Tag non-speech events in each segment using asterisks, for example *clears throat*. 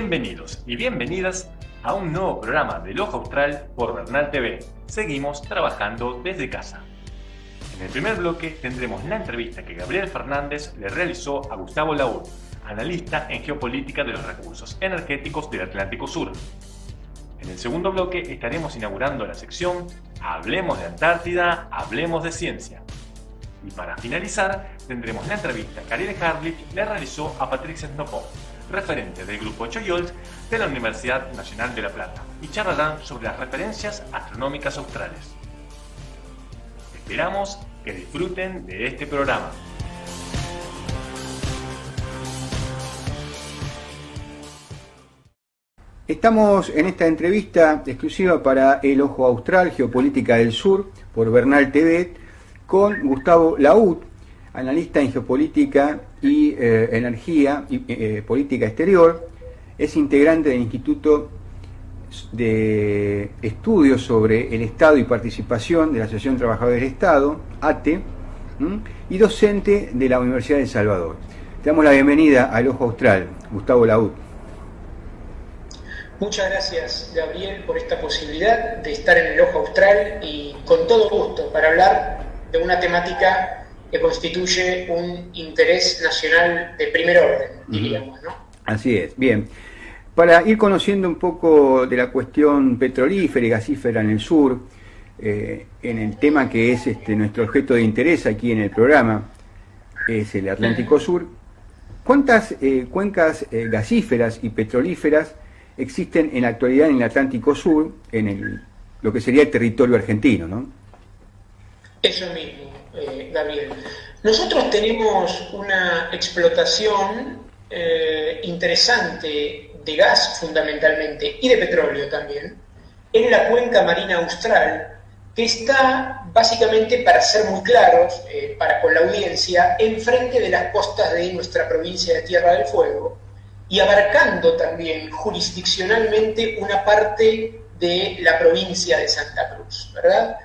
Bienvenidos y bienvenidas a un nuevo programa del Ojo Austral por Bernal TV. Seguimos trabajando desde casa. En el primer bloque tendremos la entrevista que Gabriel Fernández le realizó a Gustavo Laúd, analista en geopolítica de los recursos energéticos del Atlántico Sur. En el segundo bloque estaremos inaugurando la sección Hablemos de Antártida, Hablemos de Ciencia. Y para finalizar, tendremos la entrevista que Ariel Harlich le realizó a Patricia Snopov, referente del grupo Choyolt de la Universidad Nacional de La Plata, y charlarán sobre las referencias astronómicas australes. Esperamos que disfruten de este programa. Estamos en esta entrevista exclusiva para El Ojo Austral, Geopolítica del Sur, por Bernal TV, con Gustavo Laud, analista en geopolítica y eh, energía y eh, política exterior. Es integrante del Instituto de Estudios sobre el Estado y Participación de la Asociación de Trabajadores del Estado, ATE, y docente de la Universidad de El Salvador. Te damos la bienvenida al Ojo Austral, Gustavo Laud. Muchas gracias, Gabriel, por esta posibilidad de estar en el Ojo Austral y con todo gusto para hablar de una temática que constituye un interés nacional de primer orden, diríamos, ¿no? Así es, bien. Para ir conociendo un poco de la cuestión petrolífera y gasífera en el sur, eh, en el tema que es este, nuestro objeto de interés aquí en el programa, es el Atlántico Sur, ¿cuántas eh, cuencas eh, gasíferas y petrolíferas existen en la actualidad en el Atlántico Sur, en el, lo que sería el territorio argentino, ¿no? Eso mismo, eh, Gabriel. Nosotros tenemos una explotación eh, interesante de gas fundamentalmente y de petróleo también en la cuenca marina austral que está básicamente, para ser muy claros, eh, para con la audiencia, enfrente de las costas de nuestra provincia de Tierra del Fuego, y abarcando también jurisdiccionalmente una parte de la provincia de Santa Cruz, ¿verdad?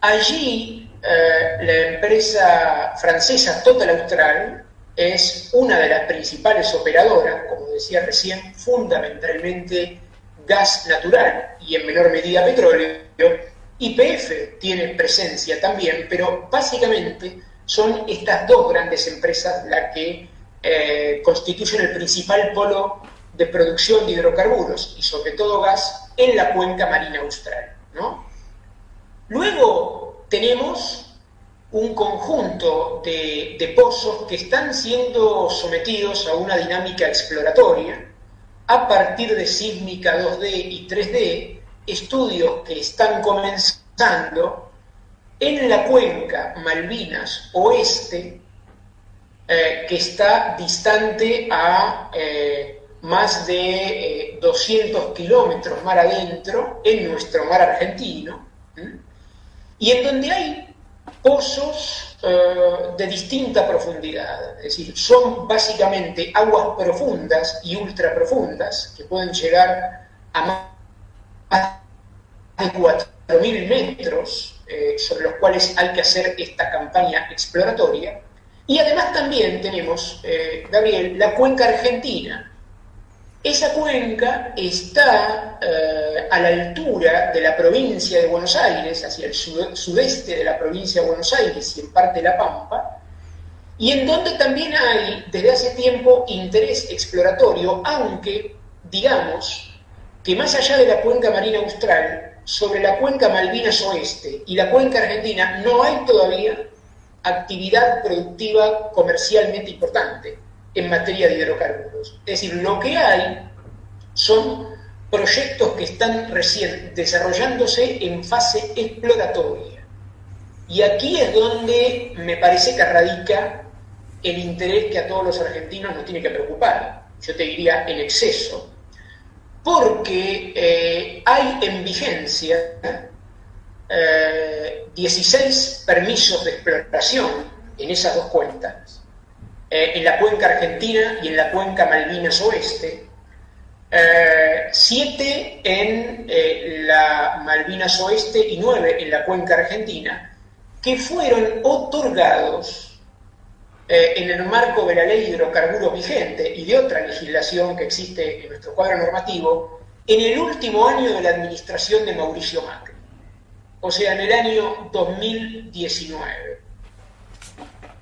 Allí eh, la empresa francesa Total Austral es una de las principales operadoras, como decía recién, fundamentalmente gas natural y en menor medida petróleo. YPF tiene presencia también, pero básicamente son estas dos grandes empresas las que eh, constituyen el principal polo de producción de hidrocarburos y sobre todo gas en la cuenca marina austral. Luego tenemos un conjunto de, pozos que están siendo sometidos a una dinámica exploratoria a partir de sísmica 2D y 3D, estudios que están comenzando en la cuenca Malvinas Oeste eh, que está distante a eh, más de 200 eh, kilómetros mar adentro, en nuestro mar argentino, y en donde hay pozos de distinta profundidad, es decir, son básicamente aguas profundas y ultra profundas que pueden llegar a más de 4.000 metros, sobre los cuales hay que hacer esta campaña exploratoria, y además también tenemos, eh, Gabriel, la cuenca argentina. Esa cuenca está eh, a la altura de la provincia de Buenos Aires, hacia el sudeste de la provincia de Buenos Aires y en parte La Pampa, y en donde también hay desde hace tiempo interés exploratorio, aunque digamos que más allá de la cuenca marina austral, sobre la cuenca Malvinas Oeste y la cuenca argentina no hay todavía actividad productiva comercialmente importante en materia de hidrocarburos. Es decir, lo que hay son proyectos que están recién desarrollándose en fase exploratoria. Y aquí es donde me parece que radica el interés que a todos los argentinos nos tiene que preocupar. Yo te diría en exceso. Porque eh, hay en vigencia 16 eh, permisos de exploración en esas dos cuentas, eh, en la cuenca argentina y en la cuenca Malvinas Oeste, 7 eh, en la Malvinas Oeste y 9 en la cuenca argentina, que fueron otorgados eh, en el marco de la ley de hidrocarburos vigente y de otra legislación que existe en nuestro cuadro normativo, en el último año de la administración de Mauricio Macri, o sea, en el año 2019.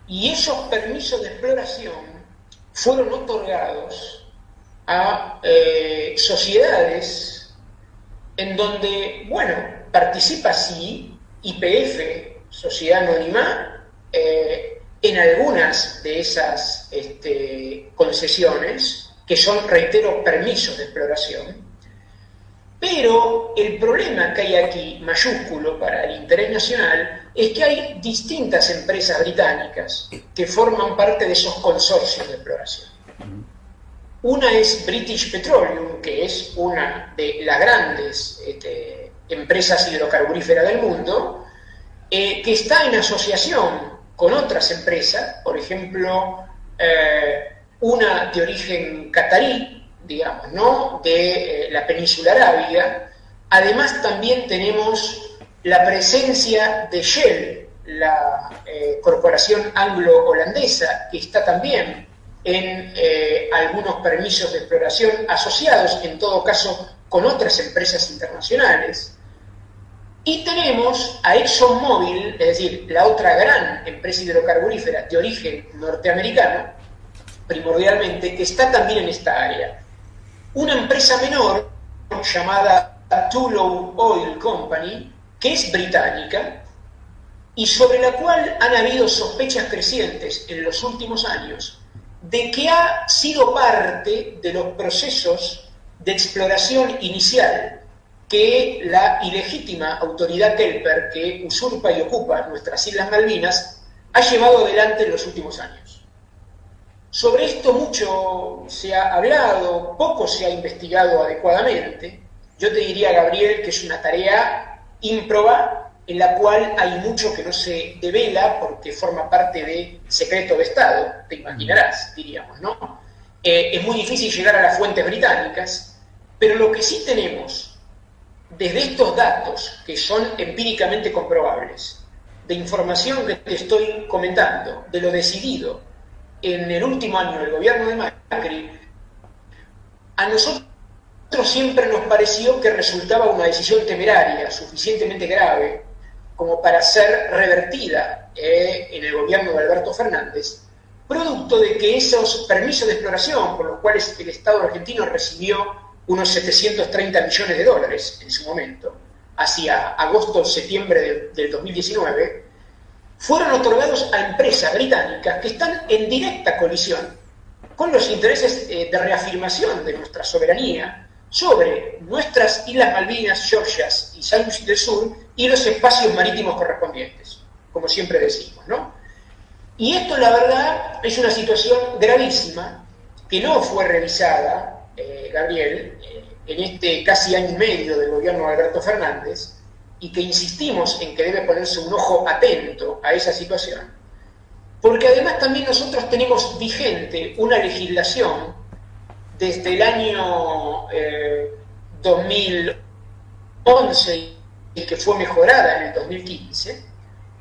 Y esos permisos de exploración fueron otorgados a eh, sociedades en donde, bueno, participa sí IPF, Sociedad Anónima, eh, en algunas de esas este, concesiones, que son, reitero, permisos de exploración, pero el problema que hay aquí, mayúsculo para el interés nacional, es que hay distintas empresas británicas que forman parte de esos consorcios de exploración. Una es British Petroleum, que es una de las grandes este, empresas hidrocarburíferas del mundo, eh, que está en asociación con otras empresas, por ejemplo, eh, una de origen catarí, digamos, ¿no? de eh, la península arábiga. Además también tenemos la presencia de Shell, la corporación anglo-holandesa, que está también en eh, algunos permisos de exploración asociados, en todo caso, con otras empresas internacionales. Y tenemos a ExxonMobil, es decir, la otra gran empresa hidrocarburífera de origen norteamericano, primordialmente, que está también en esta área una empresa menor llamada Tullow Oil Company, que es británica, y sobre la cual han habido sospechas crecientes en los últimos años de que ha sido parte de los procesos de exploración inicial que la ilegítima autoridad Kelper, que usurpa y ocupa nuestras Islas Malvinas, ha llevado adelante en los últimos años. Sobre esto mucho se ha hablado, poco se ha investigado adecuadamente. Yo te diría, Gabriel, que es una tarea ímproba en la cual hay mucho que no se devela porque forma parte de secreto de Estado, te imaginarás, diríamos, ¿no? Eh, es muy difícil llegar a las fuentes británicas, pero lo que sí tenemos desde estos datos, que son empíricamente comprobables, de información que te estoy comentando, de lo decidido, en el último año del gobierno de Macri, a nosotros siempre nos pareció que resultaba una decisión temeraria, suficientemente grave, como para ser revertida eh, en el gobierno de Alberto Fernández, producto de que esos permisos de exploración, por los cuales el Estado argentino recibió unos 730 millones de dólares en su momento, hacia agosto-septiembre del 2019, fueron otorgados a empresas británicas que están en directa colisión con los intereses eh, de reafirmación de nuestra soberanía sobre nuestras Islas Malvinas, Georgias y Sandwich del Sur y los espacios marítimos correspondientes, como siempre decimos, ¿no? Y esto, la verdad, es una situación gravísima que no fue revisada, eh, Gabriel, eh, en este casi año y medio del gobierno de Alberto Fernández, y que insistimos en que debe ponerse un ojo atento a esa situación, porque además también nosotros tenemos vigente una legislación desde el año 2011 eh, y que fue mejorada en el 2015,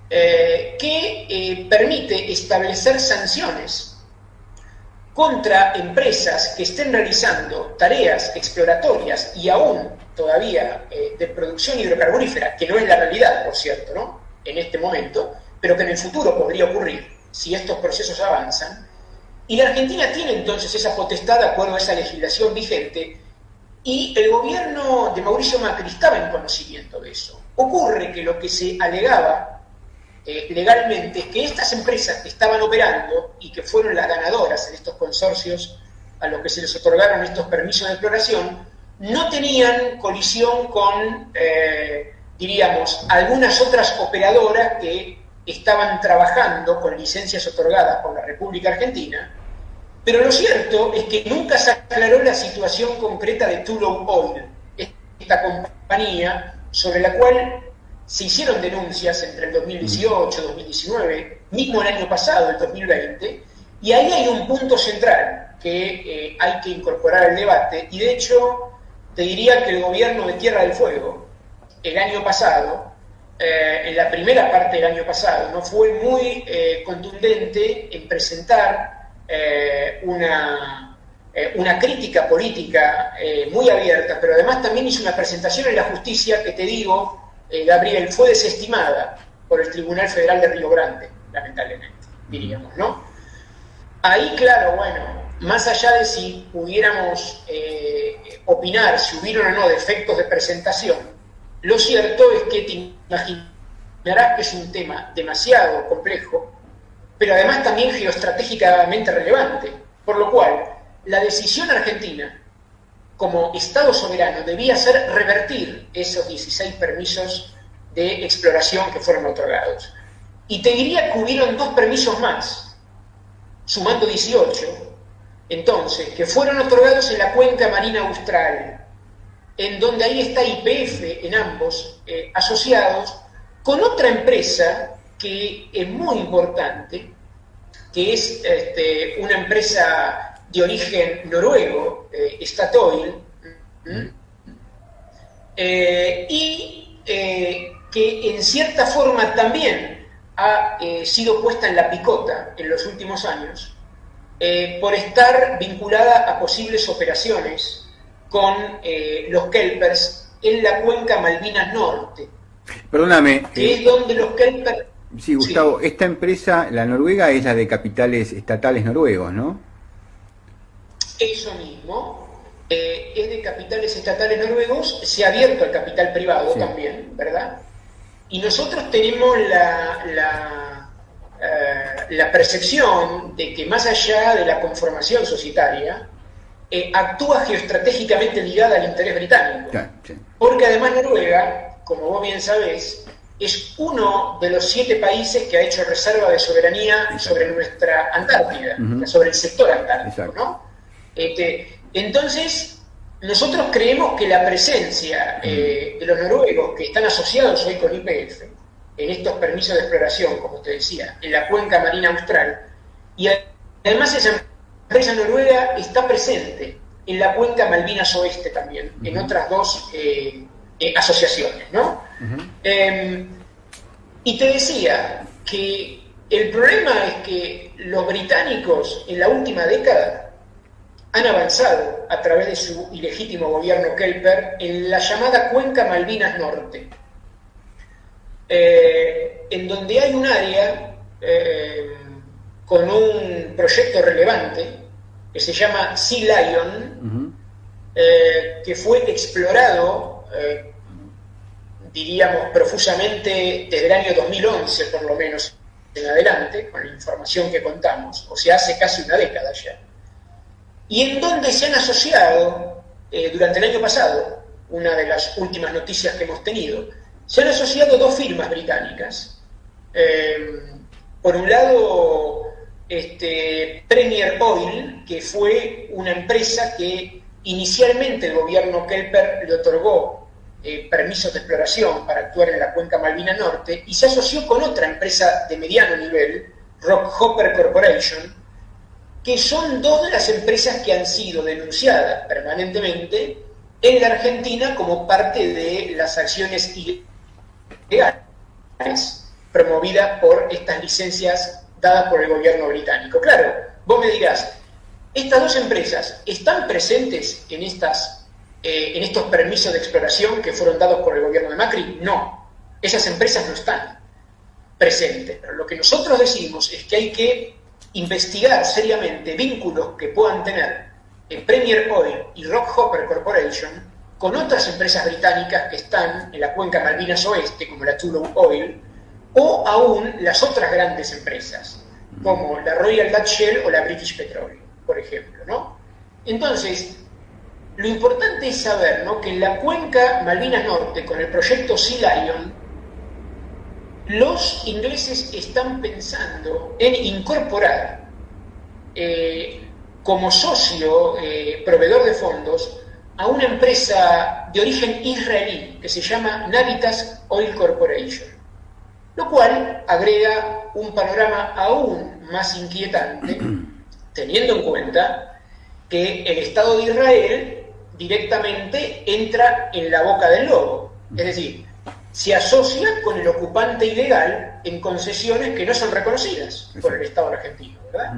eh, que eh, permite establecer sanciones contra empresas que estén realizando tareas exploratorias y aún todavía eh, de producción hidrocarburífera, que no es la realidad, por cierto, ¿no? en este momento, pero que en el futuro podría ocurrir si estos procesos avanzan. Y la Argentina tiene entonces esa potestad de acuerdo a esa legislación vigente y el gobierno de Mauricio Macri estaba en conocimiento de eso. Ocurre que lo que se alegaba eh, legalmente es que estas empresas que estaban operando y que fueron las ganadoras en estos consorcios a los que se les otorgaron estos permisos de exploración, no tenían colisión con, eh, diríamos, algunas otras operadoras que estaban trabajando con licencias otorgadas por la República Argentina, pero lo cierto es que nunca se aclaró la situación concreta de Tullow Oil, esta compañía sobre la cual se hicieron denuncias entre el 2018, 2019, mismo el año pasado, el 2020, y ahí hay un punto central que eh, hay que incorporar al debate, y de hecho te diría que el gobierno de Tierra del Fuego, el año pasado, eh, en la primera parte del año pasado, ¿no? fue muy eh, contundente en presentar eh, una, una, crítica política muy abierta, pero además también hizo una presentación en la justicia que te digo, Gabriel, fue desestimada por el Tribunal Federal de Río Grande, lamentablemente, diríamos, ¿no? Ahí, claro, bueno, más allá de si pudiéramos opinar si hubieron o no defectos de presentación, lo cierto es que te imaginarás que es un tema demasiado complejo, pero además también geoestratégicamente relevante, por lo cual la decisión argentina como Estado soberano debía ser revertir esos 16 permisos de exploración que fueron otorgados. Y te diría que hubieron dos permisos más, sumando 18, entonces, que fueron otorgados en la cuenca marina austral, en donde ahí está IPF en ambos eh, asociados, con otra empresa que es muy importante, que es este, una empresa de origen noruego, eh, Statoil, eh, y que en cierta forma también ha sido puesta en la picota en los últimos años por estar vinculada a posibles operaciones con eh, los kelpers en la cuenca Malvinas Norte. Perdóname. Que es donde los kelpers... Sí, Gustavo, esta empresa, la noruega, es la de capitales estatales noruegos, ¿no? Eso mismo. Eh, es de capitales estatales noruegos, se ha abierto al capital privado también, ¿verdad? Y nosotros tenemos la, la, eh, la percepción de que más allá de la conformación societaria, eh, actúa geoestratégicamente ligada al interés británico. Porque además Noruega, como vos bien sabés, es uno de los siete países que ha hecho reserva de soberanía sobre nuestra Antártida, sobre el sector antártico. Este, entonces, nosotros creemos que la presencia eh, de los noruegos que están asociados hoy con IPF, en estos permisos de exploración, como te decía, en la cuenca marina austral, y además esa empresa noruega está presente en la cuenca Malvinas Oeste también, en otras dos eh, eh, asociaciones, ¿no? Em, y te decía que el problema es que los británicos en la última década han avanzado a través de su ilegítimo gobierno Kelper en la llamada cuenca Malvinas Norte, eh, en donde hay un área con un proyecto relevante que se llama Sea Lion, eh, que fue explorado, eh, diríamos, profusamente desde el año 2011, por lo menos en adelante, con la información que contamos, o sea, hace casi una década ya, y en donde se han asociado, eh, durante el año pasado, una de las últimas noticias que hemos tenido, se han asociado dos firmas británicas. por un lado, este, Premier Oil, que fue una empresa que inicialmente el gobierno Kelper le otorgó eh, permisos de exploración para actuar en la cuenca Malvina Norte y se asoció con otra empresa de mediano nivel, Rockhopper Corporation, que son dos de las empresas que han sido denunciadas permanentemente en la Argentina como parte de las acciones ilegales promovidas por estas licencias dadas por el gobierno británico. Claro, vos me dirás, ¿estas dos empresas están presentes en, estas, eh, en estos permisos de exploración que fueron dados por el gobierno de Macri? No, esas empresas no están presentes. Pero lo que nosotros decimos es que hay que investigar seriamente vínculos que puedan tener en Premier Oil y Rockhopper Corporation con otras empresas británicas que están en la cuenca Malvinas Oeste, como la Tullow Oil, o aún las otras grandes empresas, como la Royal Dutch Shell o la British Petroleum, por ejemplo, ¿no? Entonces, lo importante es saber ¿no? que en la cuenca Malvinas Norte, con el proyecto Sea Lion, los ingleses están pensando en incorporar eh, como socio eh, proveedor de fondos a una empresa de origen israelí que se llama Navitas Oil Corporation lo cual agrega un panorama aún más inquietante, *clears throat* teniendo en cuenta que el Estado de Israel directamente entra en la boca del lobo. Es decir, se asocia con el ocupante ilegal en concesiones que no son reconocidas por el Estado argentino, ¿verdad?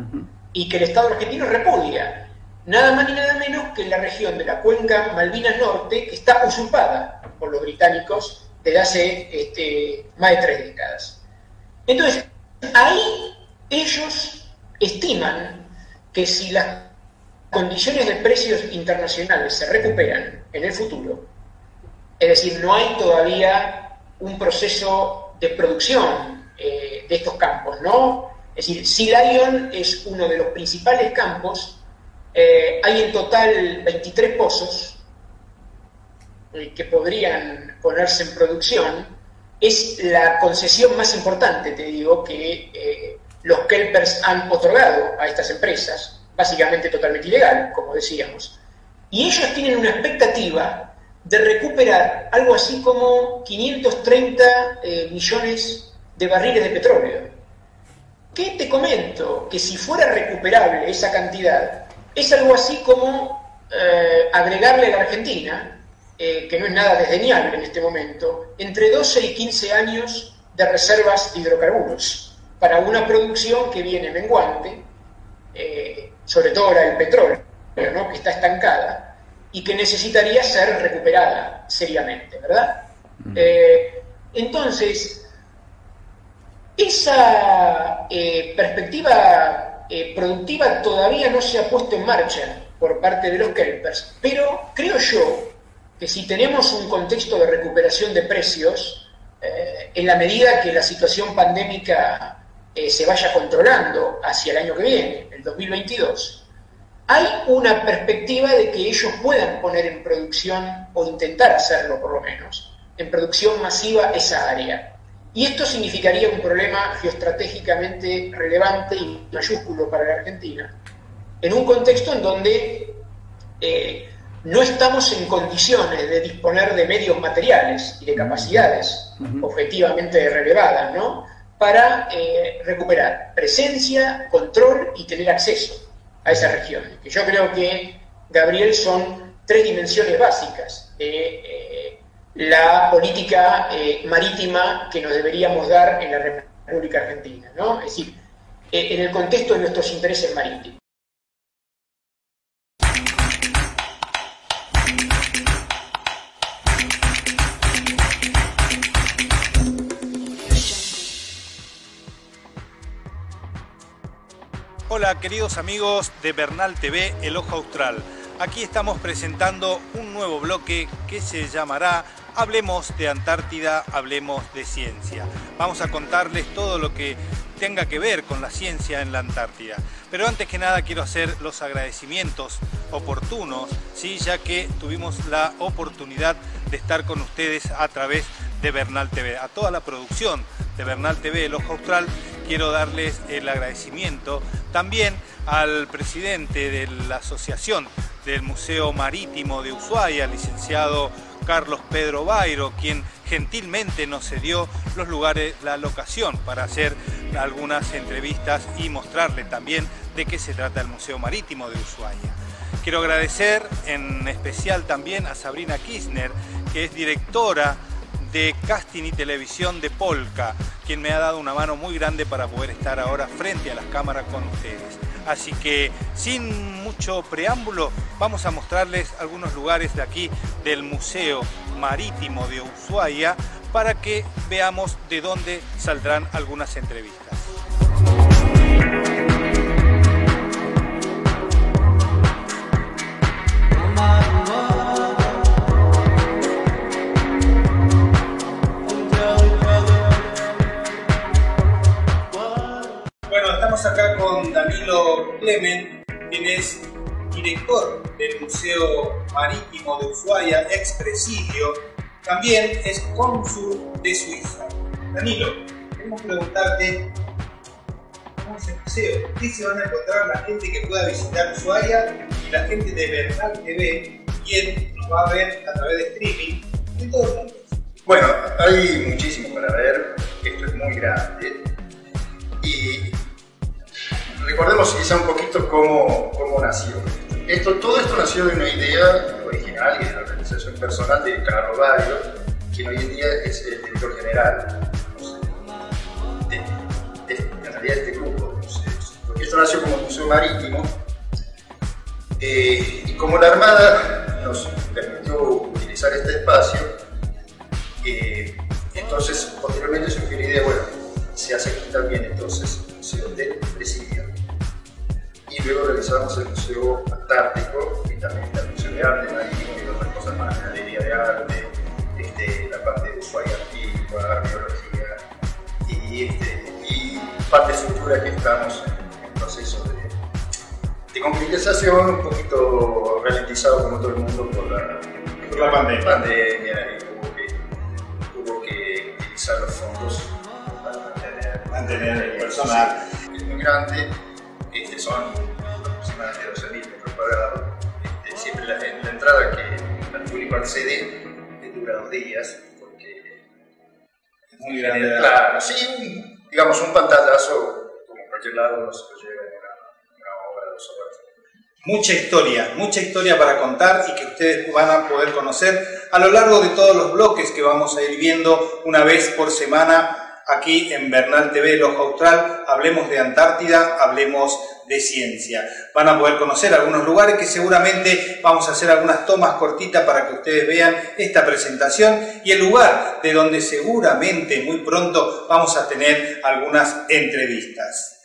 Y que el Estado argentino repudia. Nada más ni nada menos que la región de la cuenca Malvinas Norte, que está usurpada por los británicos desde hace este, más de tres décadas. Entonces, ahí ellos estiman que si las condiciones de precios internacionales se recuperan en el futuro, es decir, no hay todavía un proceso de producción eh, de estos campos, ¿no? Es decir, Sea Lion es uno de los principales campos, eh, hay en total 23 pozos eh, que podrían ponerse en producción, es la concesión más importante, te digo, que los Kelpers han otorgado a estas empresas, básicamente totalmente ilegal, como decíamos, y ellos tienen una expectativa de recuperar algo así como 530 eh, millones de barriles de petróleo. ¿Qué te comento? Que si fuera recuperable esa cantidad, es algo así como eh, agregarle a la Argentina, eh, que no es nada desdeñable en este momento, entre 12 y 15 años de reservas de hidrocarburos para una producción que viene menguante, sobre todo ahora el petróleo, ¿no? que está estancada, y que necesitaría ser recuperada seriamente, ¿verdad? Mm. Eh, entonces, esa eh, perspectiva eh, productiva todavía no se ha puesto en marcha por parte de los Kelpers, pero creo yo que si tenemos un contexto de recuperación de precios, en la medida que la situación pandémica se vaya controlando hacia el año que viene, el 2022, hay una perspectiva de que ellos puedan poner en producción, o intentar hacerlo por lo menos, en producción masiva esa área. Y esto significaría un problema geoestratégicamente relevante y mayúsculo para la Argentina, en un contexto en donde eh, no estamos en condiciones de disponer de medios materiales y de capacidades objetivamente relevadas, ¿no? Para eh, recuperar presencia, control y tener acceso a esa región. Que yo creo que, Gabriel, son tres dimensiones básicas de eh, la política eh, marítima que nos deberíamos dar en la República Argentina, ¿no? Es decir, en el contexto de nuestros intereses marítimos. Hola queridos amigos de Bernal TV, El Ojo Austral. Aquí estamos presentando un nuevo bloque que se llamará Hablemos de Antártida, Hablemos de Ciencia. Vamos a contarles todo lo que tenga que ver con la ciencia en la Antártida. Pero antes que nada quiero hacer los agradecimientos oportunos, ¿sí? ya que tuvimos la oportunidad de estar con ustedes a través de Bernal TV, a toda la producción de Bernal TV, El Ojo Austral, quiero darles el agradecimiento también al presidente de la Asociación del Museo Marítimo de Ushuaia, licenciado Carlos Pedro Bairo, quien gentilmente nos cedió los lugares, la locación para hacer algunas entrevistas y mostrarle también de qué se trata el Museo Marítimo de Ushuaia. Quiero agradecer en especial también a Sabrina Kirchner, que es directora de casting y televisión de Polka, quien me ha dado una mano muy grande para poder estar ahora frente a las cámaras con ustedes. Así que sin mucho preámbulo, vamos a mostrarles algunos lugares de aquí del Museo Marítimo de Ushuaia para que veamos de dónde saldrán algunas entrevistas. Acá con Danilo Clement, quien es director del Museo Marítimo de Ushuaia, expresidio, también es cónsul de Suiza. Danilo, queremos preguntarte, ¿cómo es el museo? ¿Qué se van a encontrar la gente que pueda visitar Ushuaia y la gente de Bernal TV, quien nos va a ver a través de streaming de todos? Bueno, hay muchísimo para ver, esto es muy grande y recordemos quizá un poquito cómo, cómo nació. Esto, todo esto nació de una idea original y de la organización personal de Carlos Barrio, quien hoy en día es el director general de, este grupo de museos. Esto nació como museo marítimo eh, y como la Armada nos permitió utilizar este espacio, eh, entonces posteriormente surgió la idea, bueno, se hace aquí también entonces el Museo luego realizamos el Museo Antártico y también el Museo de Arte Marítimo y otras cosas más, Galería de Arte, este, la parte de usuario antigua, arqueología y, este, y parte de que estamos en, proceso de, de concretización, un poquito ralentizado como todo el mundo por la, por la pandemia. pandemia y hubo que, hubo que utilizar los fondos para mantener, Mantener el personal. Es muy grande, este, son aproximadamente 12.000 metros cuadrados. Este, siempre la, en la entrada que el público accede dura dos días, porque Es muy grande. Claro, sí, digamos un pantallazo, como en cualquier lado, no se lo lleva una, una obra, dos horas. Mucha historia, mucha historia para contar y que ustedes van a poder conocer a lo largo de todos los bloques que vamos a ir viendo una vez por semana aquí en Bernal TV, el Ojo Austral. Hablemos de Antártida, hablemos de ciencia. Van a poder conocer algunos lugares que seguramente vamos a hacer algunas tomas cortitas para que ustedes vean esta presentación y el lugar de donde seguramente muy pronto vamos a tener algunas entrevistas.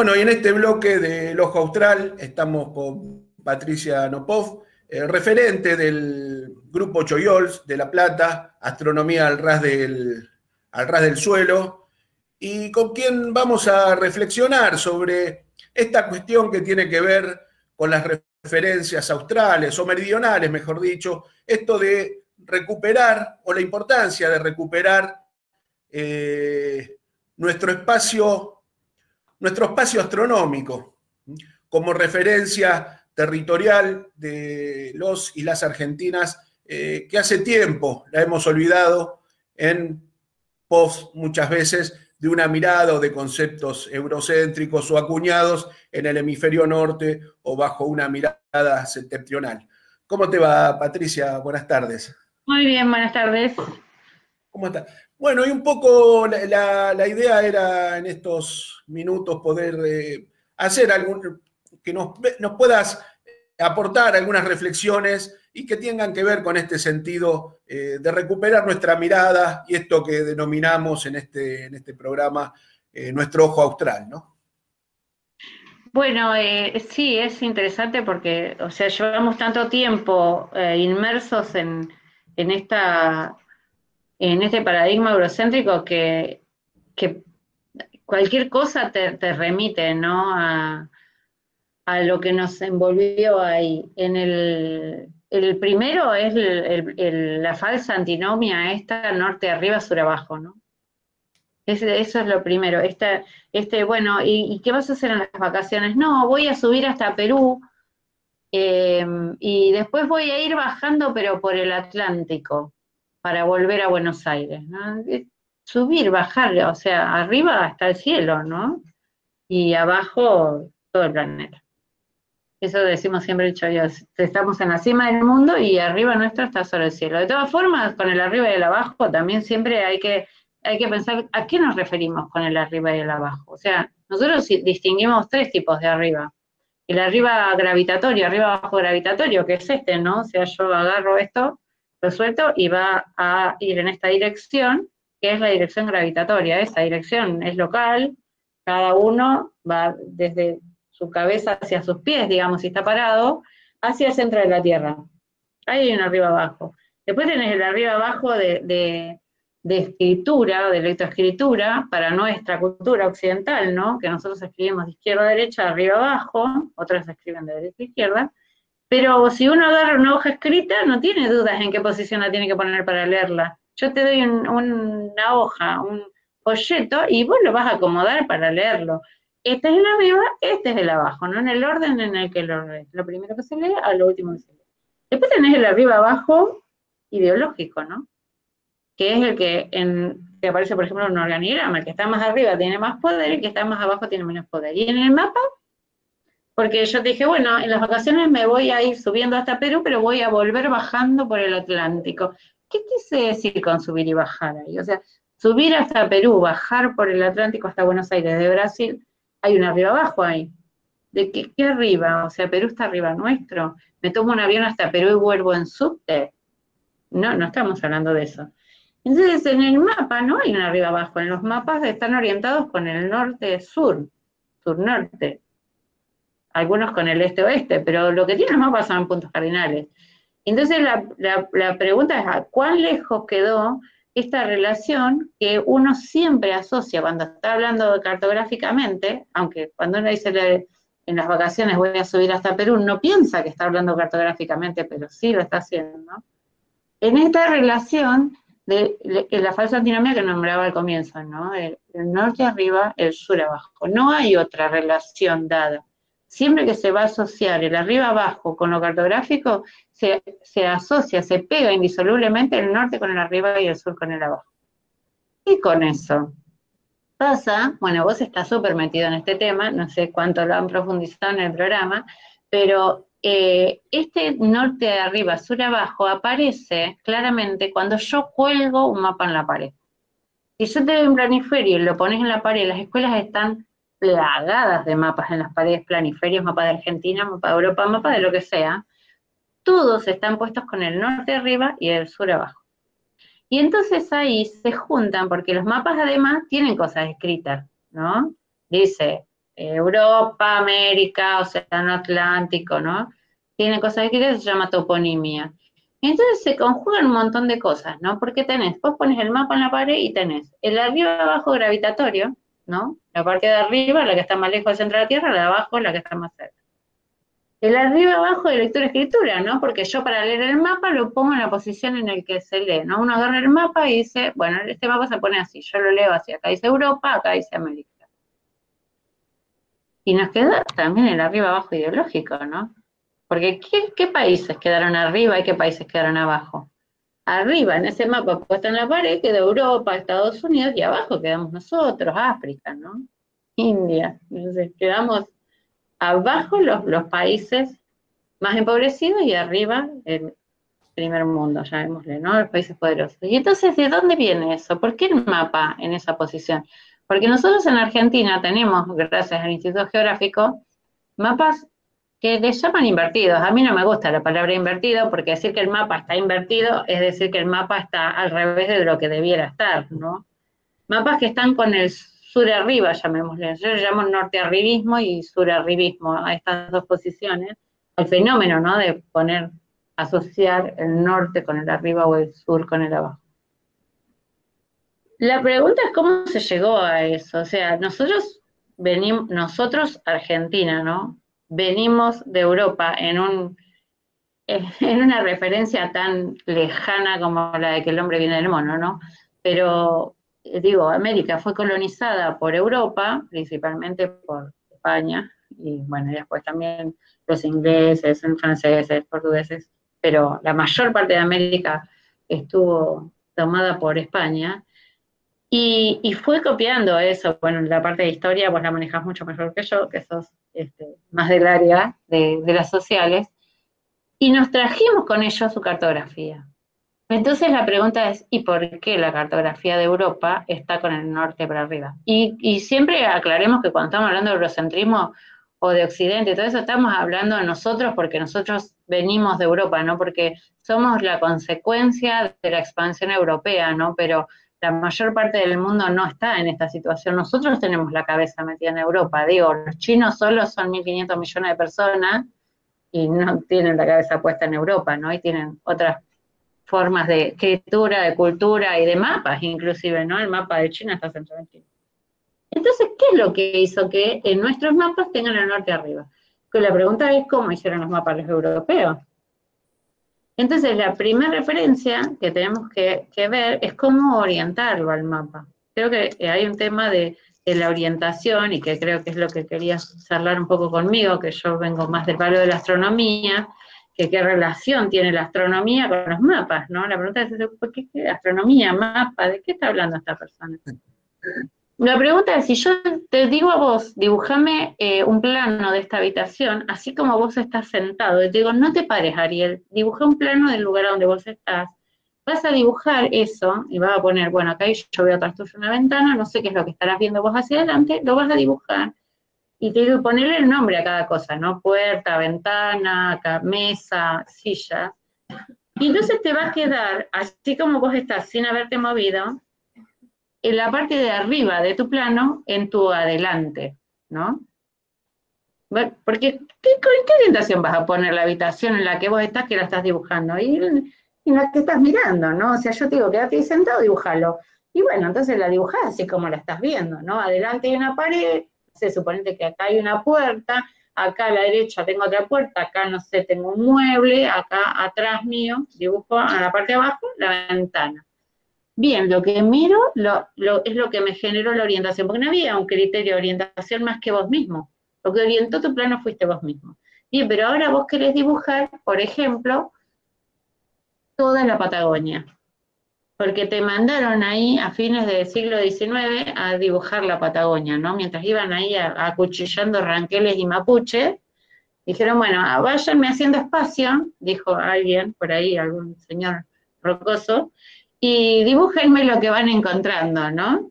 Bueno, y en este bloque del Ojo Austral estamos con Patricia Nopov, referente del grupo Choyols de La Plata, Astronomía al ras del, al ras del suelo, y con quien vamos a reflexionar sobre esta cuestión que tiene que ver con las referencias australes o meridionales, mejor dicho, esto de recuperar o la importancia de recuperar eh, nuestro espacio nuestro espacio astronómico como referencia territorial de los y las argentinas eh, que hace tiempo la hemos olvidado en pos muchas veces de una mirada o de conceptos eurocéntricos o acuñados en el hemisferio norte o bajo una mirada septentrional. ¿Cómo te va, Patricia? Buenas tardes. Muy bien, buenas tardes. ¿Cómo está? Bueno, y un poco la, la- idea era en estos minutos poder eh, hacer algún, que nos, nos puedas aportar algunas reflexiones y que tengan que ver con este sentido eh, de recuperar nuestra mirada y esto que denominamos en este, en este programa eh, nuestro ojo austral, ¿no? Bueno, sí, es interesante porque, o sea, llevamos tanto tiempo inmersos en, en esta, en este paradigma eurocéntrico que, cualquier cosa te, te remite, ¿no? A, lo que nos envolvió ahí. En el, primero es la falsa antinomia esta norte arriba, sur abajo, ¿no? Eso es lo primero. Esta, este, bueno, ¿y, y qué vas a hacer en las vacaciones? No, voy a subir hasta Perú eh, y después voy a ir bajando, pero por el Atlántico, para volver a Buenos Aires, ¿no? Subir, bajar, o sea, arriba hasta el cielo, ¿no? Y abajo todo el planeta. Eso decimos siempre, yo, estamos en la cima del mundo y arriba nuestro está solo el cielo. De todas formas, con el arriba y el abajo también siempre hay que hay que pensar a qué nos referimos con el arriba y el abajo. O sea, nosotros distinguimos tres tipos de arriba. El arriba gravitatorio, arriba abajo gravitatorio, que es este, ¿no? O sea, yo agarro esto, lo suelto y va a ir en esta dirección, que es la dirección gravitatoria. Esa dirección es local, cada uno va desde su cabeza hacia sus pies, digamos, si está parado, hacia el centro de la Tierra. Ahí hay un arriba abajo. Después tenés el arriba abajo de, de de escritura, de lectoescritura, para nuestra cultura occidental, ¿no? Que nosotros escribimos de izquierda a derecha, de arriba abajo, otros escriben de derecha a izquierda, pero si uno agarra una hoja escrita, no tiene dudas en qué posición la tiene que poner para leerla. Yo te doy un- una hoja, un folleto, y vos lo vas a acomodar para leerlo. Este es el arriba, este es el abajo, no en el orden en el que lo lees. Lo primero que se lee a lo último que se lee. Después tenés el arriba abajo ideológico, ¿no? que es el que aparece, por ejemplo, en un organigrama. El que está más arriba tiene más poder y el que está más abajo tiene menos poder. Y en el mapa, porque yo dije, bueno, en las vacaciones me voy a ir subiendo hasta Perú, pero voy a volver bajando por el Atlántico. ¿Qué quise decir con subir y bajar ahí? O sea, subir hasta Perú, bajar por el Atlántico hasta Buenos Aires de Brasil, hay un arriba abajo ahí. ¿De qué, qué, arriba? O sea, Perú está arriba nuestro. Me tomo un avión hasta Perú y vuelvo en subte. No, no estamos hablando de eso. Entonces, en el mapa no hay un arriba abajo, en los mapas están orientados con el norte-sur, sur-norte, algunos con el este-oeste, pero lo que tienen los mapas son puntos cardinales. Entonces, la, la pregunta es, ¿a cuán lejos quedó esta relación que uno siempre asocia cuando está hablando cartográficamente, aunque cuando uno dice en las vacaciones voy a subir hasta Perú, no piensa que está hablando cartográficamente, pero sí lo está haciendo. En esta relación de, la falsa antinomia que nombraba al comienzo, ¿no? El, norte arriba, el sur abajo. No hay otra relación dada. Siempre que se va a asociar el arriba abajo con lo cartográfico, se, se asocia, se pega indisolublemente el norte con el arriba y el sur con el abajo. Y con eso pasa, bueno, vos estás súper metido en este tema, no sé cuánto lo han profundizado en el programa, pero eh, este norte de arriba, sur abajo, aparece claramente cuando yo cuelgo un mapa en la pared. Si yo te doy un planiferio y lo pones en la pared, las escuelas están plagadas de mapas en las paredes, planiferios, mapa de Argentina, mapa de Europa, mapa de lo que sea. Todos están puestos con el norte arriba y el sur abajo. Y entonces ahí se juntan, porque los mapas además tienen cosas escritas, ¿no? Dice, Europa, América, Océano Atlántico, ¿no? Tiene cosas que se llama toponimia. Entonces se conjugan un montón de cosas, ¿no? Porque tenés, vos pones el mapa en la pared y tenés el arriba abajo gravitatorio, ¿no? La parte de arriba, la que está más lejos del centro de la Tierra, la de abajo, la que está más cerca. El arriba abajo de lectura-escritura, ¿no? Porque yo para leer el mapa lo pongo en la posición en la que se lee, ¿no? Uno agarra el mapa y dice, bueno, este mapa se pone así, yo lo leo así, acá dice Europa, acá dice América. Y nos queda también el arriba-abajo ideológico, ¿no? Porque ¿qué, países quedaron arriba y qué países quedaron abajo? Arriba, en ese mapa puesto en la pared, queda Europa, Estados Unidos, y abajo quedamos nosotros, África, ¿no? India. Entonces quedamos abajo los, los países más empobrecidos y arriba el primer mundo, llamémosle, ¿no? Los países poderosos. Y entonces, ¿de dónde viene eso? ¿Por qué el mapa en esa posición? Porque nosotros en Argentina tenemos, gracias al Instituto Geográfico, mapas que les llaman invertidos. A mí no me gusta la palabra invertido porque decir que el mapa está invertido es decir que el mapa está al revés de lo que debiera estar, ¿no? Mapas que están con el sur arriba, llamémosle. Yo llamo norte arribismo y sur arribismo a estas dos posiciones, al fenómeno, ¿no? De poner, asociar el norte con el arriba o el sur con el abajo. La pregunta es cómo se llegó a eso. O sea, nosotros venimos, nosotros, Argentina, ¿no? Venimos de Europa en un *laughs* en una referencia tan lejana como la de que el hombre viene del mono, ¿no? Pero eh, digo, América fue colonizada por Europa, principalmente por España, y bueno, después también los ingleses, franceses, portugueses, pero la mayor parte de América estuvo tomada por España, y, fue copiando eso, bueno, la parte de historia vos la manejas mucho mejor que yo, que sos este, más del área de, las sociales, y nos trajimos con ellos su cartografía. Entonces la pregunta es, ¿y por qué la cartografía de Europa está con el norte para arriba? Y, y siempre aclaremos que cuando estamos hablando de eurocentrismo o de Occidente y todo eso, estamos hablando de nosotros porque nosotros venimos de Europa, ¿no? Porque somos la consecuencia de la expansión europea, ¿no? Pero la mayor parte del mundo no está en esta situación. Nosotros tenemos la cabeza metida en Europa. Digo, los chinos solo son 1.500 millones de personas y no tienen la cabeza puesta en Europa, ¿no? Y tienen otras formas de escritura, de cultura y de mapas, inclusive, ¿no? El mapa de China está centrado en China. Entonces, ¿qué es lo que hizo que en nuestros mapas tengan el norte arriba? Que la pregunta es cómo hicieron los mapas los europeos. Entonces, la primera referencia que tenemos que, ver es cómo orientarlo al mapa. Creo que hay un tema de, la orientación y que creo que es lo que querías charlar un poco conmigo, que yo vengo más del palo de la astronomía, que qué relación tiene la astronomía con los mapas, ¿no? La pregunta es, ¿por qué, astronomía, mapa? ¿De qué está hablando esta persona? *laughs* La pregunta es, si yo te digo a vos, dibujame eh, un plano de esta habitación, así como vos estás sentado, y te digo, no te pares, Ariel, dibuja un plano del lugar donde vos estás, vas a dibujar eso, y vas a poner, bueno, acá yo veo atrás tuyo una ventana, no sé qué es lo que estarás viendo vos hacia adelante, lo vas a dibujar, y te digo, ponerle el nombre a cada cosa, ¿no? Puerta, ventana, mesa, silla. Y entonces te va a quedar, así como vos estás sin haberte movido, en la parte de arriba de tu plano, en tu adelante, ¿no? Porque, ¿qué, qué orientación vas a poner la habitación en la que vos estás, que la estás dibujando? Y en la que estás mirando, ¿no? O sea, yo te digo, quédate ahí sentado, dibujalo. Y bueno, entonces la dibujás así como la estás viendo, ¿no? Adelante hay una pared, se supone que acá hay una puerta, acá a la derecha tengo otra puerta, acá no sé, tengo un mueble, acá atrás mío, dibujo a la parte de abajo la ventana. Bien, lo que miro lo, es lo que me generó la orientación, porque no había un criterio de orientación más que vos mismo. Lo que orientó tu plano fuiste vos mismo. Bien, pero ahora vos querés dibujar, por ejemplo, toda la Patagonia, porque te mandaron ahí a fines del siglo XIX a dibujar la Patagonia, ¿no? Mientras iban ahí acuchillando ranqueles y mapuche, dijeron, bueno, váyanme haciendo espacio, dijo alguien por ahí, algún señor rocoso, y dibújenme lo que van encontrando, ¿no?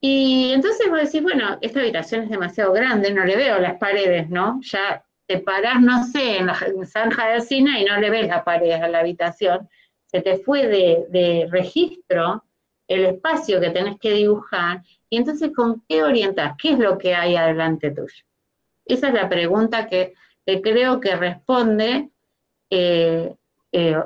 Y entonces vos decís, bueno, esta habitación es demasiado grande, no le veo las paredes, ¿no? Ya te parás, no sé, en la zanja de cine y no le ves las paredes a la habitación. Se te fue de, registro el espacio que tenés que dibujar, y entonces ¿con qué orientas? ¿Qué es lo que hay adelante tuyo? Esa es la pregunta que, creo que responde eh, eh,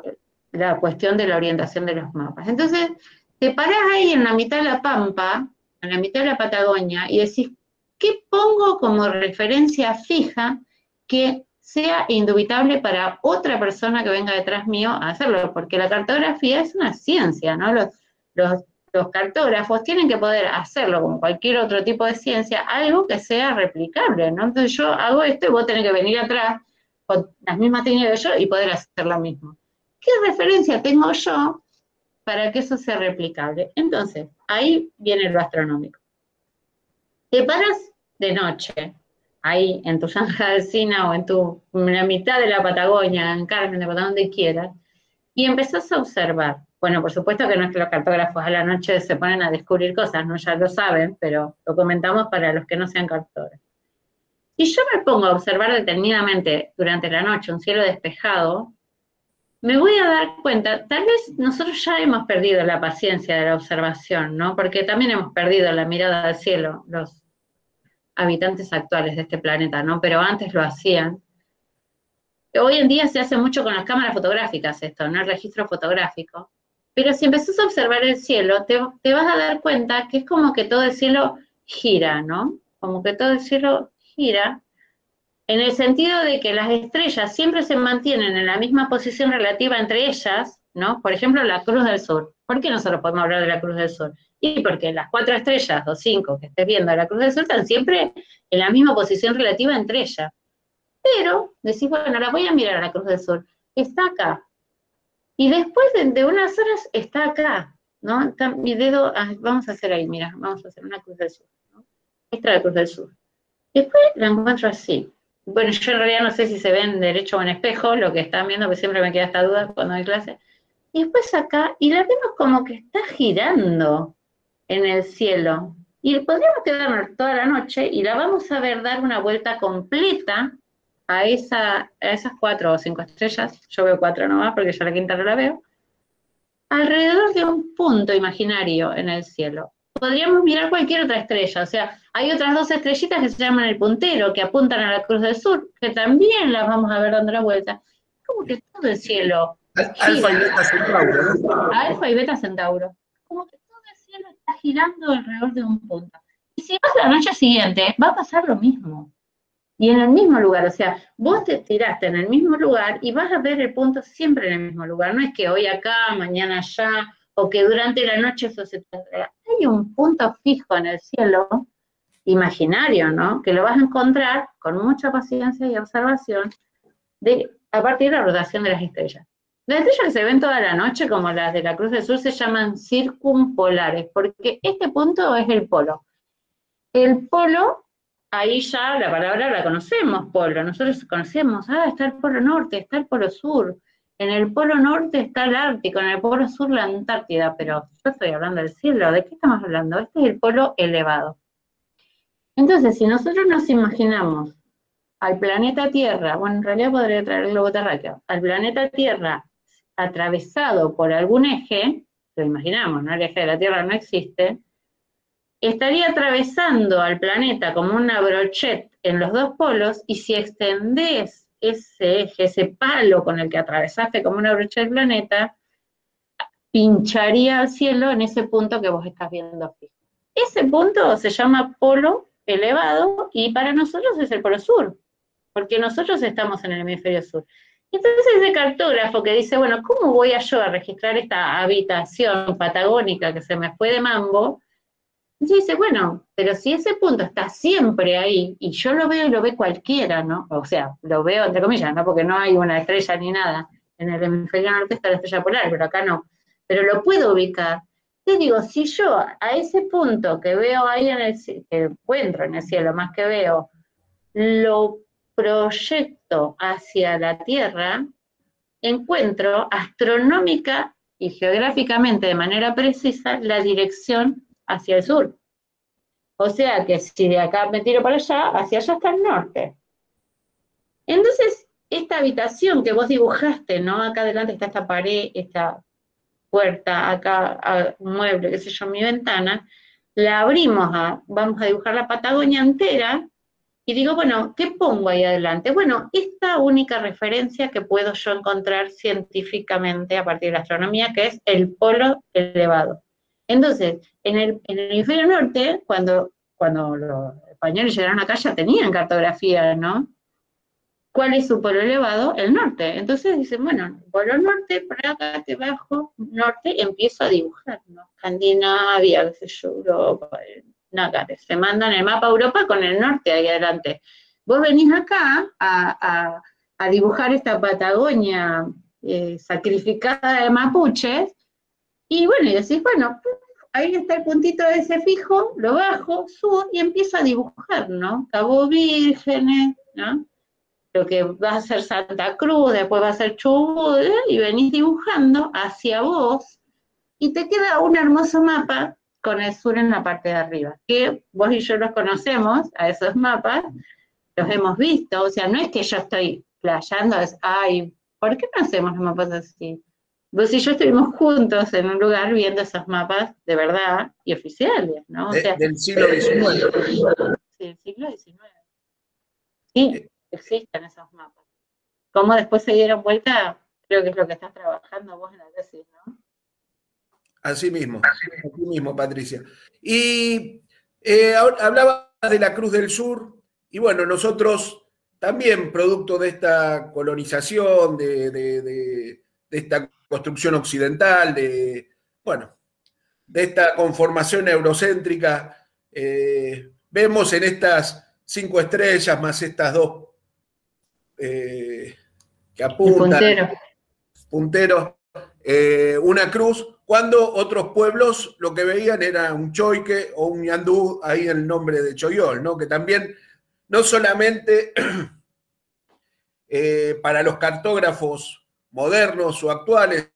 la cuestión de la orientación de los mapas. Entonces, te parás ahí en la mitad de la Pampa, en la mitad de la Patagonia, y decís, ¿qué pongo como referencia fija que sea indubitable para otra persona que venga detrás mío a hacerlo? Porque la cartografía es una ciencia, ¿no? Los, cartógrafos tienen que poder hacerlo como cualquier otro tipo de ciencia, algo que sea replicable, ¿no? Entonces yo hago esto y vos tenés que venir atrás con las mismas técnicas que yo y poder hacer lo mismo. ¿Qué referencia tengo yo para que eso sea replicable? Entonces, ahí viene lo astronómico. Te paras de noche, ahí en tu zanja de o en, tu, la mitad de la Patagonia, en Carmen, de donde quieras, y empezás a observar. Bueno, por supuesto que no es que los cartógrafos a la noche se ponen a descubrir cosas, no ya lo saben, pero lo comentamos para los que no sean cartógrafos. Si yo me pongo a observar detenidamente durante la noche un cielo despejado, me voy a dar cuenta, tal vez nosotros ya hemos perdido la paciencia de la observación, ¿no? Porque también hemos perdido la mirada al cielo, los habitantes actuales de este planeta, ¿no? Pero antes lo hacían. Hoy en día se hace mucho con las cámaras fotográficas esto, ¿no? El registro fotográfico. Pero si empezás a observar el cielo, te, te vas a dar cuenta que es como que todo el cielo gira, ¿no? Como que todo el cielo gira en el sentido de que las estrellas siempre se mantienen en la misma posición relativa entre ellas, ¿no? Por ejemplo, la Cruz del Sur. ¿Por qué nosotros podemos hablar de la Cruz del Sur? Y porque las cuatro estrellas o cinco que estés viendo de la Cruz del Sur están siempre en la misma posición relativa entre ellas. Pero decís, bueno, ahora voy a mirar a la Cruz del Sur. Está acá. Y después de, unas horas está acá, ¿no? mi dedo, ah, vamos a hacer ahí, mira, vamos a hacer una Cruz del Sur. ¿no? Esta es la Cruz del Sur. Después la encuentro así bueno, yo en realidad no sé si se ven derecho o en espejo, lo que están viendo, que siempre me queda esta duda cuando hay clase. Y después acá, y la vemos como que está girando en el cielo. Y podríamos quedarnos toda la noche y la vamos a ver dar una vuelta completa a, esa, a esas cuatro o cinco estrellas. Yo veo cuatro nomás porque yo la quinta no la veo. Alrededor de un punto imaginario en el cielo podríamos mirar cualquier otra estrella. O sea, hay otras dos estrellitas que se llaman el puntero, que apuntan a la Cruz del Sur, que también las vamos a ver dando la vuelta. Como que todo el cielo. Alfa y Beta Centauro. Alfa y Beta Centauro. Como que todo el cielo está girando alrededor de un punto. Y si vas la noche siguiente, va a pasar lo mismo. Y en el mismo lugar, o sea, vos te tiraste en el mismo lugar y vas a ver el punto siempre en el mismo lugar. No es que hoy acá, mañana allá, o que durante la noche eso se hay un punto fijo en el cielo, imaginario, ¿no? Que lo vas a encontrar con mucha paciencia y observación, de a partir de la rotación de las estrellas. Las estrellas que se ven toda la noche, como las de la Cruz del Sur, se llaman circumpolares, porque este punto es el polo. El polo, ahí ya la palabra la conocemos, polo. Nosotros conocemos, ah, está el polo norte, está el polo sur. En el polo norte está el Ártico, en el polo sur la Antártida, pero yo estoy hablando del cielo, ¿de qué estamos hablando? Este es el polo elevado. Entonces, si nosotros nos imaginamos al planeta Tierra, bueno, en realidad podría traer el globo terráqueo, al planeta Tierra atravesado por algún eje, lo imaginamos, ¿no? El eje de la Tierra no existe, estaría atravesando al planeta como una brochet en los dos polos, y si extendés ese eje, ese palo con el que atravesaste como una brochet el planeta, pincharía al cielo en ese punto que vos estás viendo fijo. Ese punto se llama polo elevado y para nosotros es el polo sur, porque nosotros estamos en el hemisferio sur. Entonces ese cartógrafo que dice, bueno, ¿cómo voy a yo a registrar esta habitación patagónica que se me fue de mambo? Dice, bueno, pero si ese punto está siempre ahí, y yo lo veo y lo ve cualquiera, ¿no? O sea, lo veo entre comillas, ¿no? Porque no hay una estrella ni nada. En el hemisferio norte está la estrella polar, pero acá no. Pero lo puedo ubicar. Te digo, si yo a ese punto que veo ahí en el que encuentro en el cielo, más que veo, lo proyecto hacia la Tierra, encuentro astronómica y geográficamente de manera precisa la dirección hacia el sur. O sea que si de acá me tiro para allá, hacia allá está el norte. Entonces, esta habitación que vos dibujaste, ¿no? Acá adelante está esta pared, esta puerta, acá un mueble, qué sé yo, mi ventana, la abrimos a, vamos a dibujar la Patagonia entera, y digo, bueno, ¿qué pongo ahí adelante? Bueno, esta única referencia que puedo yo encontrar científicamente a partir de la astronomía, que es el polo elevado. Entonces, en el, en hemisferio norte, cuando, los españoles llegaron acá ya tenían cartografía, ¿no? ¿Cuál es su polo elevado? El norte. Entonces dicen, bueno, polo norte, por acá, debajo, norte, empiezo a dibujar, ¿no? Escandinavia, qué sé yo, Europa, nada, se mandan el mapa Europa con el norte ahí adelante. Vos venís acá a, dibujar esta Patagonia eh, sacrificada de mapuches, y bueno, y decís, bueno, ahí está el puntito de ese fijo, lo bajo, subo y empiezo a dibujar, ¿no? Cabo Vírgenes, ¿no? Lo que va a ser Santa Cruz, después va a ser Chubut, ¿eh? y venís dibujando hacia vos, y te queda un hermoso mapa con el sur en la parte de arriba, que vos y yo los conocemos, a esos mapas, los hemos visto, o sea, no es que yo estoy playando, es, ay, ¿por qué no hacemos los mapas así? Vos y yo estuvimos juntos en un lugar viendo esos mapas de verdad y oficiales, ¿no? O sea, del siglo XIX. Sí, del siglo XIX. Sí, existen esos mapas. ¿Cómo después se dieron vuelta? Creo que es lo que estás trabajando vos en la tesis, ¿no? Así mismo, así mismo, Patricia. Y eh, hablaba de la Cruz del Sur, y bueno, nosotros también, producto de esta colonización, de, esta construcción occidental, de, bueno, de esta conformación eurocéntrica, eh, vemos en estas cinco estrellas más estas dos eh, que apuntan, punteros, una cruz cuando otros pueblos lo que veían era un choique o un ñandú, ahí el nombre de Choyol, ¿no? que también no solamente *clears throat* eh, para los cartógrafos modernos o actuales,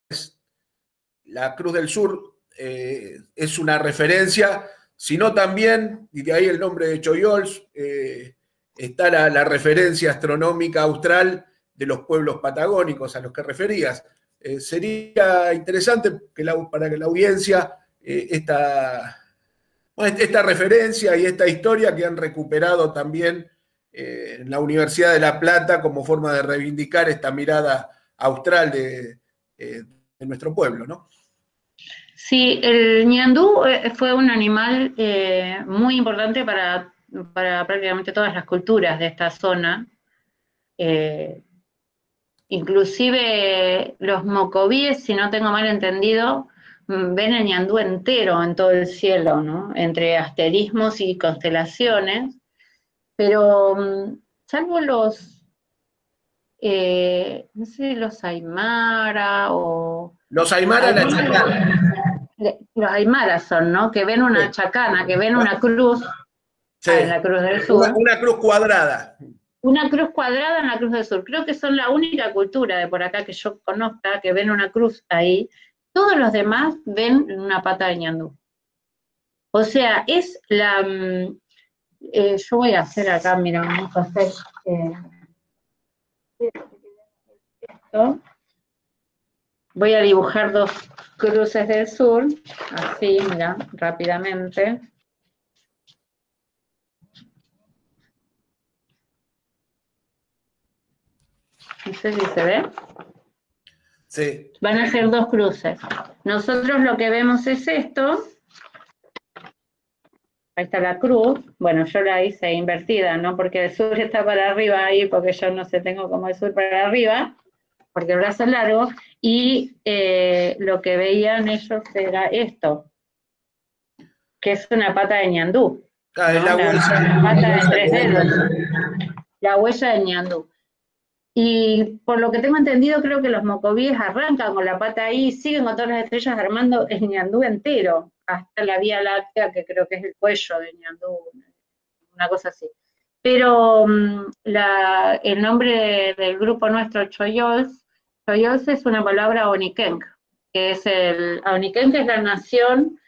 la Cruz del Sur eh, es una referencia, sino también, y de ahí el nombre de Choyols, eh, está la, referencia astronómica austral de los pueblos patagónicos a los que referías. Eh, sería interesante que para que la audiencia eh, esta, esta referencia y esta historia que han recuperado también en la Universidad de La Plata como forma de reivindicar esta mirada austral de, nuestro pueblo, ¿no? Sí, el ñandú fue un animal muy importante para, para, prácticamente todas las culturas de esta zona. Inclusive los mocovíes, si no tengo mal entendido, mm, ven el ñandú entero en todo el cielo, ¿no? Entre asterismos y constelaciones. Pero mm, salvo los, eh, no sé, los Aymara o... Los Aymara la chacana. Los Aymara son, ¿no? Que ven una chacana, que ven una cruz en la Cruz del Sur. Una, cruz cuadrada. Una cruz cuadrada en la Cruz del Sur. Creo que son la única cultura de por acá que yo conozca que ven una cruz ahí. Todos los demás ven una pata de ñandú. O sea, es la... Mm, eh, yo voy a hacer acá, mira, vamos a hacer... Eh, Voy a dibujar dos cruces del sur, así, mira, rápidamente. No sé si se ve. Sí. Van a ser dos cruces. Nosotros lo que vemos es esto. Ahí está la cruz. Bueno, yo la hice invertida, ¿no? Porque el sur está para arriba ahí, porque yo no sé, tengo como el sur para arriba, porque el brazo es largo. Y eh, lo que veían ellos era esto, que es una pata de ñandú. Ah, la, pata de tres dedos. La huella de ñandú. Y por lo que tengo entendido, creo que los mocovíes arrancan con la pata ahí, siguen con todas las estrellas armando el ñandú entero, hasta la Vía Láctea, que creo que es el cuello de ñandú, una cosa así. Pero mm, el nombre del grupo nuestro, Choyols, Choyols es una palabra Onikenk, que es el, Onikenk es la nación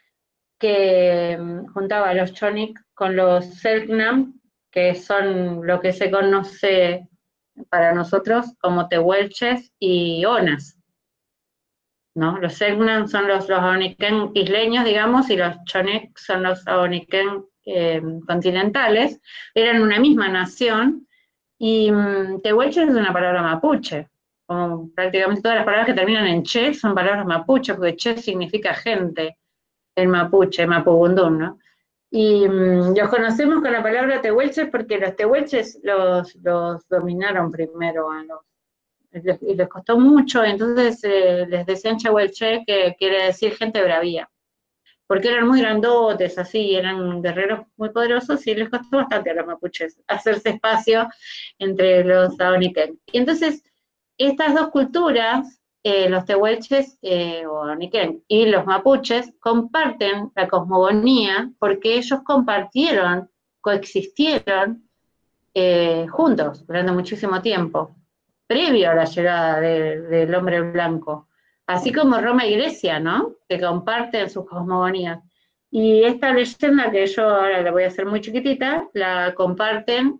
que mm, juntaba a los Chonik con los Selknam, que son lo que se conoce para nosotros como tehuelches y onas. ¿no? Los Segnan son los, los isleños, digamos, y los Chonek son los Aoniken eh, continentales. Eran una misma nación, y um, tehuelches es una palabra mapuche. Como prácticamente todas las palabras que terminan en che son palabras mapuche, porque che significa gente en mapuche, mapugundún, ¿no? Y mm, los conocemos con la palabra tehuelches porque los tehuelches los, dominaron primero a los y les costó mucho, entonces eh, les decían chehuelche, que quiere decir gente bravía, porque eran muy grandotes, así, eran guerreros muy poderosos y les costó bastante a los mapuches hacerse espacio entre los Aoniken. Y entonces, estas dos culturas eh, los tehuelches eh, o y los mapuches comparten la cosmogonía porque ellos compartieron, coexistieron eh, juntos durante muchísimo tiempo, previo a la llegada del hombre blanco. Así como Roma y Grecia, ¿no? Que comparten sus cosmogonías. Y esta leyenda, que yo ahora la voy a hacer muy chiquitita, la comparten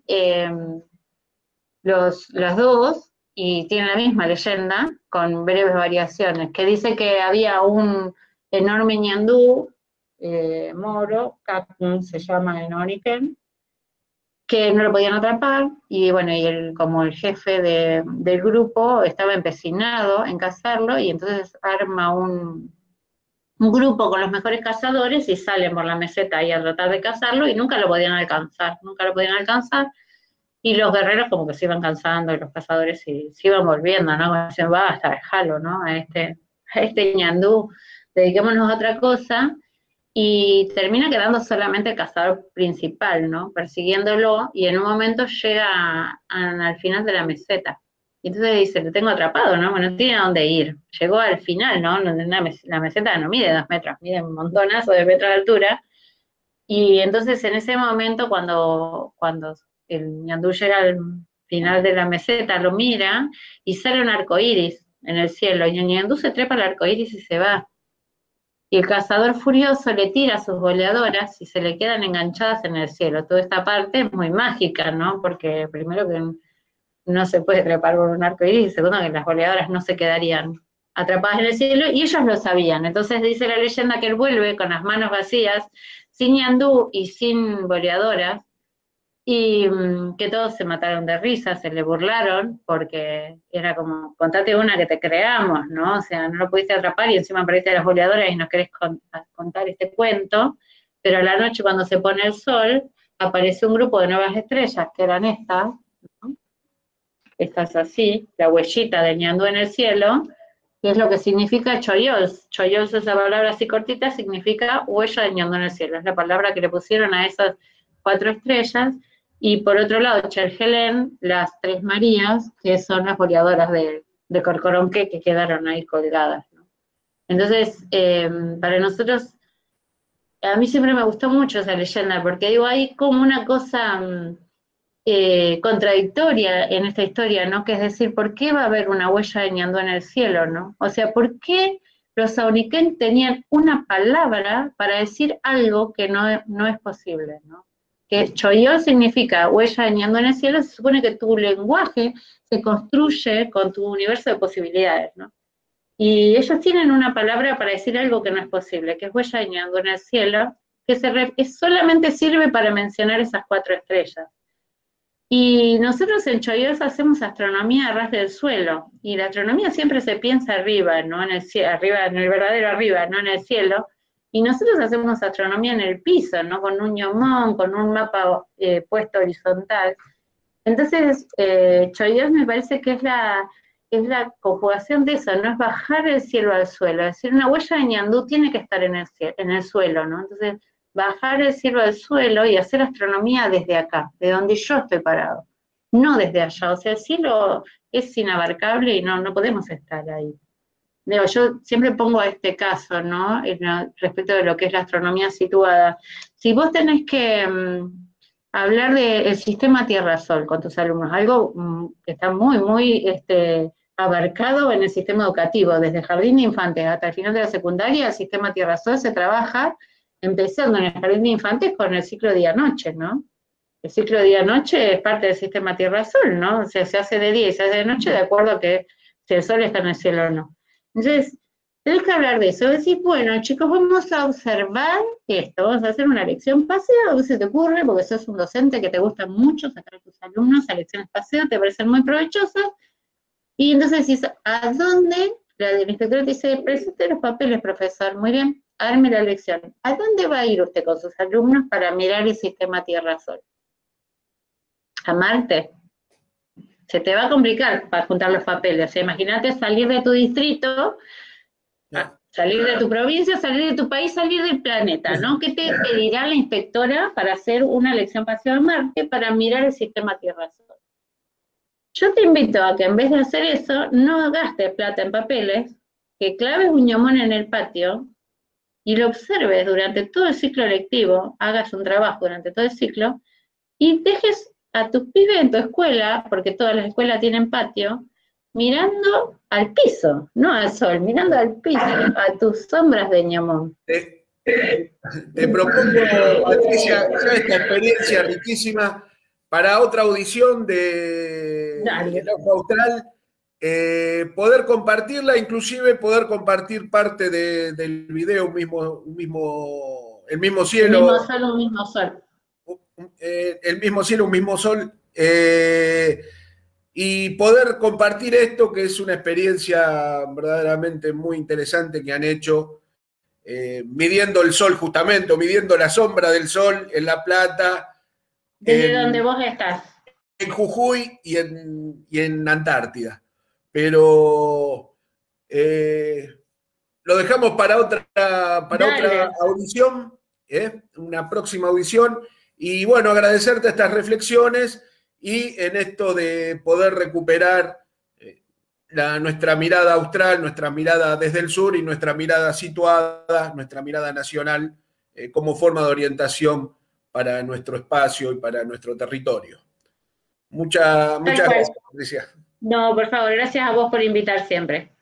los, las dos, y tiene la misma leyenda, con breves variaciones, que dice que había un enorme ñandú eh, moro, se llama en Oriken, que no lo podían atrapar, y bueno, y el, como el jefe del grupo estaba empecinado en cazarlo, y entonces arma un, un grupo con los mejores cazadores y salen por la meseta ahí a tratar de cazarlo, y nunca lo podían alcanzar, nunca lo podían alcanzar, y los guerreros como que se iban cansando y los cazadores se, se iban volviendo, ¿no? Como dicen, basta, déjalo, ¿no? A este, a este ñandú, dediquémonos a otra cosa. Y termina quedando solamente el cazador principal, ¿no? Persiguiéndolo y en un momento llega al final de la meseta. Y entonces dice, lo tengo atrapado, ¿no? Bueno, no tiene a dónde ir. Llegó al final, ¿no? La meseta no mide dos metros, mide un montonazo de metros de altura. Y entonces en ese momento, cuando, cuando el ñandú llega al final de la meseta, lo mira y sale un arco iris en el cielo. Y el ñandú se trepa al arco iris y se va. Y el cazador furioso le tira a sus goleadoras y se le quedan enganchadas en el cielo. Toda esta parte es muy mágica, ¿no? Porque primero que no se puede trepar por un arco iris y segundo que las goleadoras no se quedarían atrapadas en el cielo y ellos lo sabían. Entonces dice la leyenda que él vuelve con las manos vacías, sin ñandú y sin goleadoras, y mm, que todos se mataron de risa, se le burlaron, porque era como, contate una que te creamos, ¿no? O sea, no lo pudiste atrapar y encima perdiste a las boleadoras y nos querés contar este cuento, pero a la noche cuando se pone el sol, aparece un grupo de nuevas estrellas, que eran estas, ¿no? Estas así, la huellita de ñandú en el cielo, que es lo que significa choyols. Choyols, esa palabra así cortita, significa huella de ñandú en el cielo, es la palabra que le pusieron a esas cuatro estrellas, y por otro lado, Chergelén, las tres Marías, que son las boleadoras de, de Corcoronque que quedaron ahí colgadas. Entonces, eh, para nosotros, a mí siempre me gustó mucho esa leyenda, porque digo, hay como una cosa mm, eh, contradictoria en esta historia, ¿no? Que es decir, ¿por qué va a haber una huella de Ñandú en el cielo, ¿no? O sea, ¿por qué los auniquén tenían una palabra para decir algo que no, no es posible, ¿no? Que choyol significa huella de Ñandú en el cielo, se supone que tu lenguaje se construye con tu universo de posibilidades, ¿no? Y ellos tienen una palabra para decir algo que no es posible, que es huella de Ñandú en el cielo, que se solamente sirve para mencionar esas cuatro estrellas. Y nosotros en Choyos hacemos astronomía a ras del suelo, y la astronomía siempre se piensa arriba, ¿no? En el arriba, en el verdadero arriba, no en el cielo, y nosotros hacemos astronomía en el piso, ¿no? Con un ñomón, con un mapa eh, puesto horizontal. Entonces, eh, me parece que es la, es la conjugación de eso, no es bajar el cielo al suelo, es decir, una huella de ñandú tiene que estar en el, en el suelo, ¿no? Entonces, bajar el cielo al suelo y hacer astronomía desde acá, de donde yo estoy parado, no desde allá, o sea, el cielo es inabarcable y no, no podemos estar ahí. Digo, yo siempre pongo este caso, ¿no? Respecto de lo que es la astronomía situada. Si vos tenés que mm, hablar del sistema Tierra-Sol con tus alumnos, algo mm, que está muy, muy este, abarcado en el sistema educativo, desde jardín de infantes hasta el final de la secundaria, el sistema Tierra-Sol se trabaja empezando en el jardín de infantes con el ciclo día-noche, ¿no? El ciclo día-noche es parte del sistema Tierra-Sol, ¿no? O sea, se hace de día y se hace de noche de acuerdo a que si el sol está en el cielo o no. Entonces, tenés que hablar de eso. Decís, bueno, chicos, vamos a observar esto, vamos a hacer una lección paseo, ¿qué se te ocurre? Porque sos un docente que te gusta mucho sacar a tus alumnos a lecciones paseo, te parecen muy provechosas. Y entonces decís, ¿a dónde? La inspectora te dice, presente los papeles, profesor. Muy bien, arme la lección. ¿A dónde va a ir usted con sus alumnos para mirar el sistema Tierra-Sol? ¿A Marte? Se te va a complicar para juntar los papeles. O sea, imagínate salir de tu distrito, salir de tu provincia, salir de tu país, salir del planeta, ¿no? ¿Qué te pedirá la inspectora para hacer una lección pasiva a Marte para mirar el sistema Tierra-Sol? Yo te invito a que en vez de hacer eso, no gastes plata en papeles, que claves un ñomón en el patio y lo observes durante todo el ciclo lectivo, hagas un trabajo durante todo el ciclo, y dejes a tus pibes en tu escuela, porque todas las escuelas tienen patio, mirando al piso, no al sol, mirando al piso, a tus sombras de ñamón. Te, propongo, Patricia, ya esta experiencia riquísima para otra audición de, de Austral eh, poder compartirla, inclusive poder compartir parte del video, un mismo, mismo, el mismo cielo. El mismo sol, un mismo sol. Eh, el mismo cielo, un mismo sol. Eh, y poder compartir esto, que es una experiencia verdaderamente muy interesante que han hecho, midiendo el sol justamente, o midiendo la sombra del sol en La Plata. Desde donde vos estás. En Jujuy y en, y en Antártida pero eh, lo dejamos para otra, para otra audición, ¿eh? una próxima audición. Y bueno, agradecerte estas reflexiones y en esto de poder recuperar eh, nuestra mirada austral, nuestra mirada desde el sur y nuestra mirada situada, nuestra mirada nacional como forma de orientación para nuestro espacio y para nuestro territorio. muchas gracias, Patricia. No, por favor, gracias a vos por invitar siempre.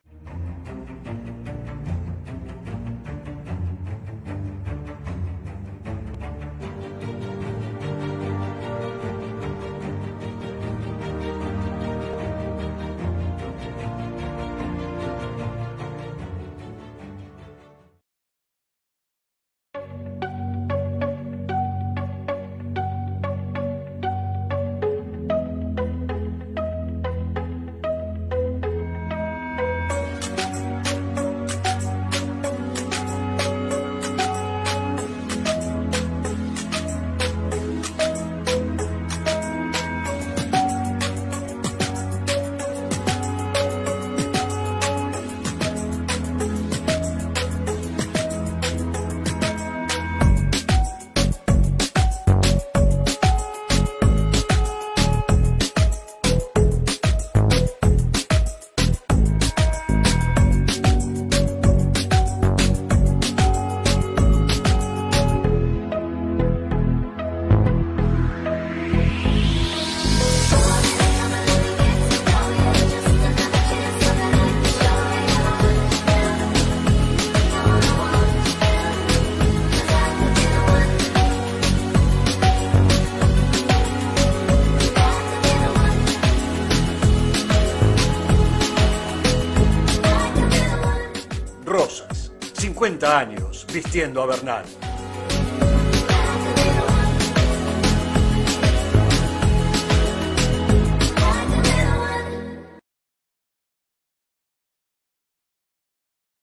50 años vistiendo a Bernal.